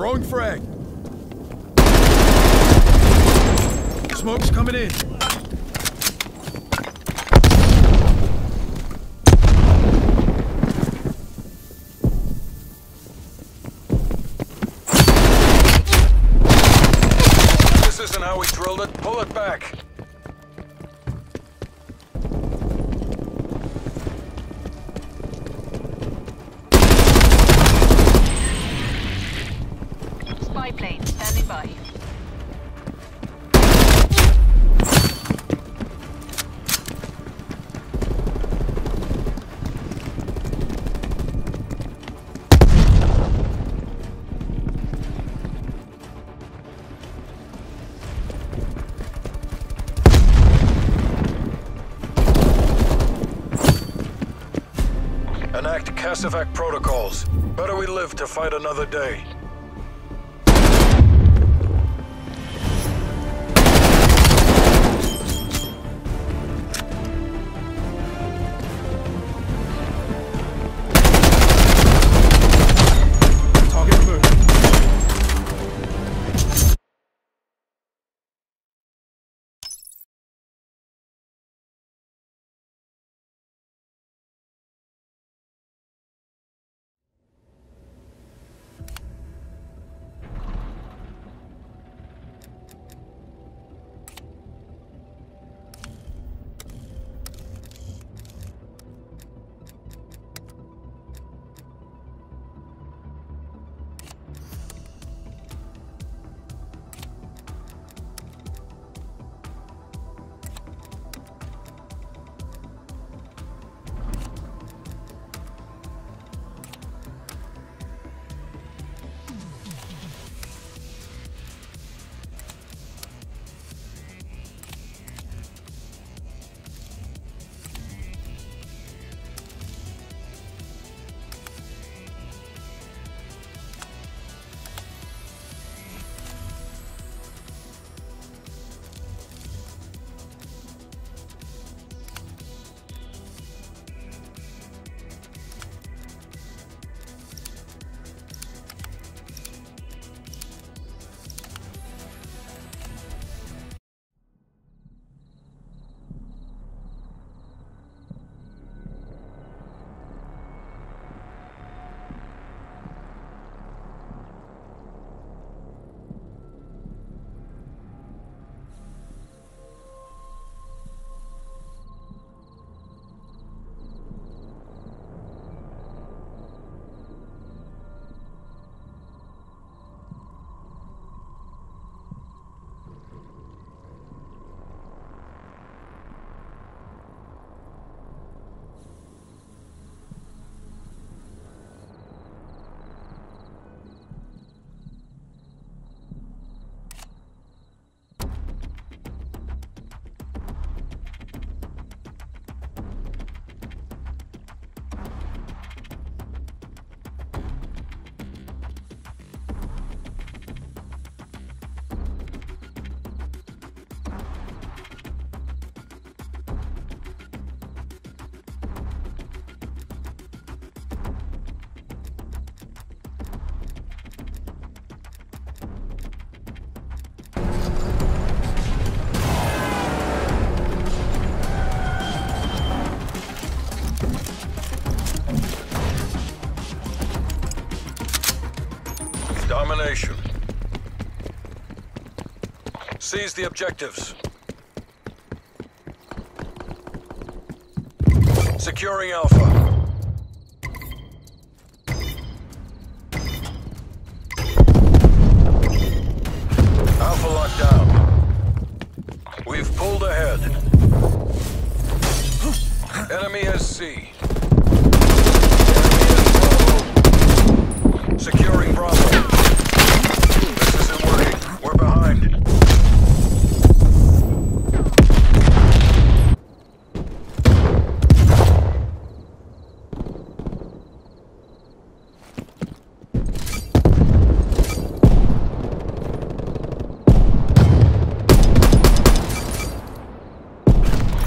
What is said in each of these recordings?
Throwing frag. Smoke's coming in. This isn't how we drilled it. Pull it back. Enact Casevac protocols. Better we live to fight another day. Seize the objectives. Securing Alpha. Alpha locked down. We've pulled ahead. Enemy has C. Enemy has Bravo. Securing Bravo. This isn't working. We're behind.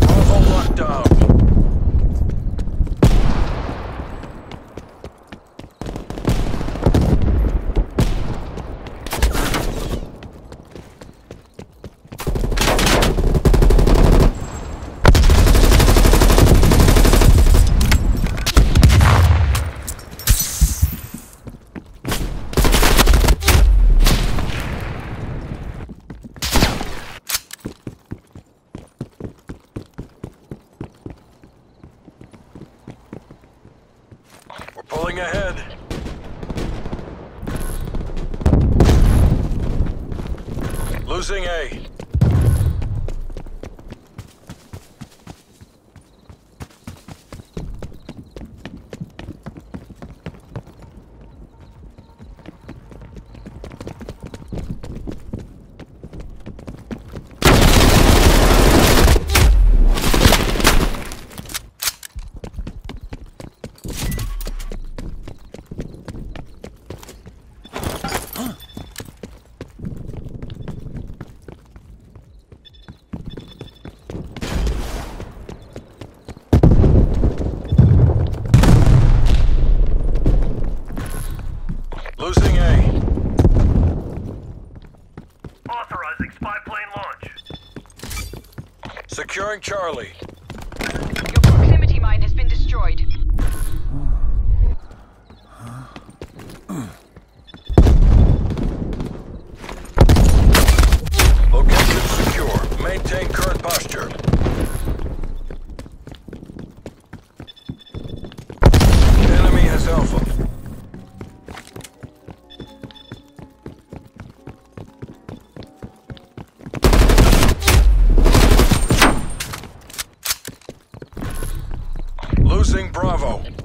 Bravo locked down. Losing A. Losing A. Authorizing spy plane launch. Securing Charlie. Losing Bravo.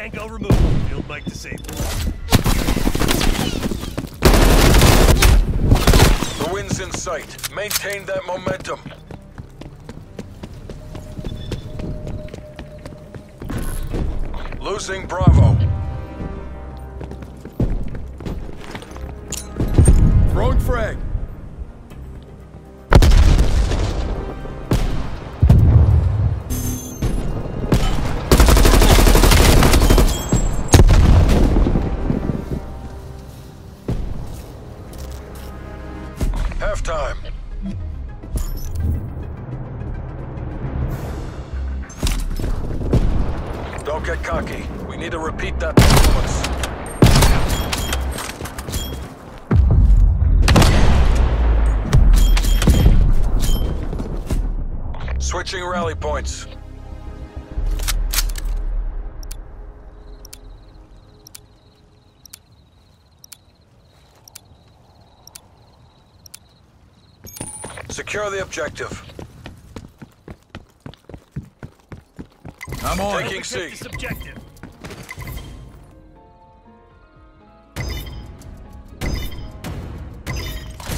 Tango removed. Field mic disabled. The wind's in sight. Maintain that momentum. Losing Bravo. Throwing frag. Switching rally points. Secure the objective. I'm on. Taking C. This objective.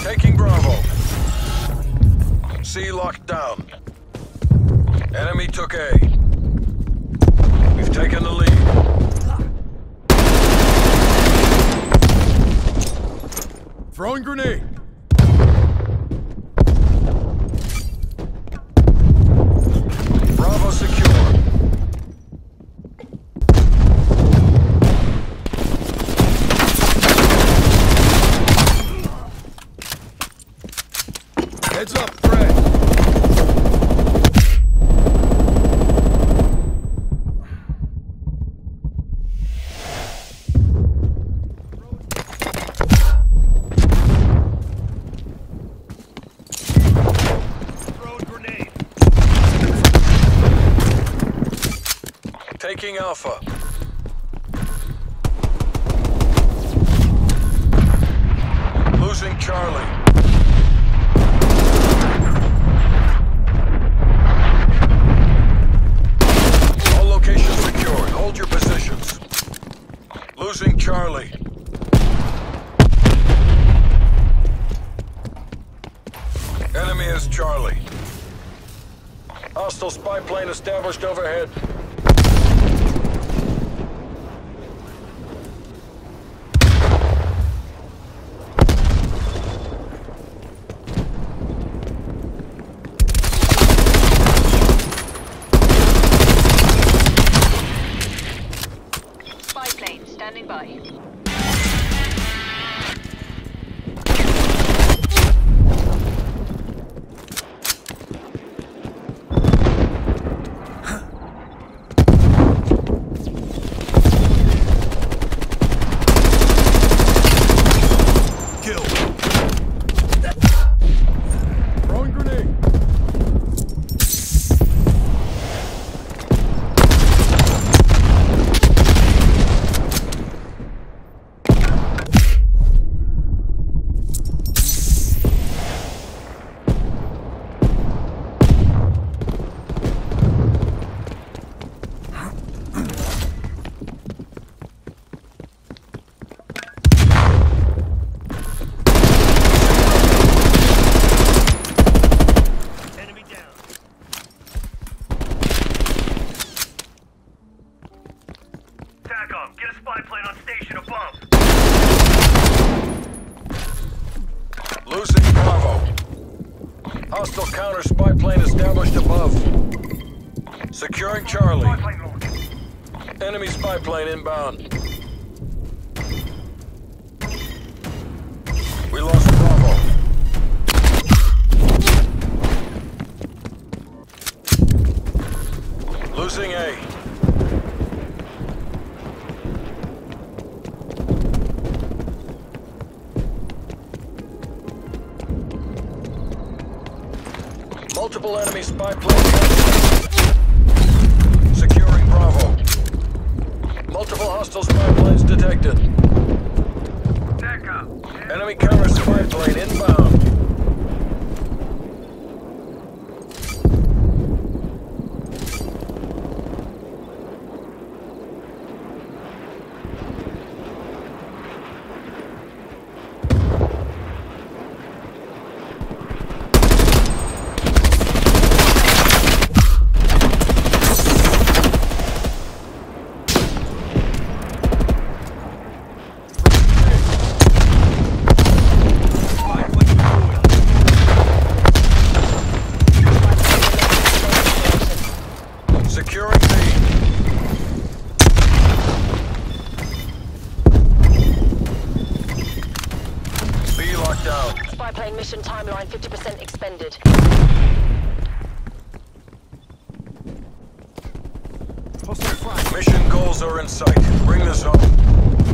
Taking Bravo. C locked down. Enemy took A. We've taken the lead. Throwing grenade. Bravo secure. Heads up, frag. Taking Alpha. Losing Charlie. All locations secured. Hold your positions. Losing Charlie. Enemy is Charlie. Hostile spy plane established overhead. Securing Charlie. Enemy spy plane inbound. We lost Bravo. Losing A. Multiple enemy spy planes. Multiple hostile spy planes detected. Enemy counter spy plane inbound. Spy plane deployed. Securing B. B locked down. Spy plane mission timeline 50% expended. Mission goals are in sight. Bring this home.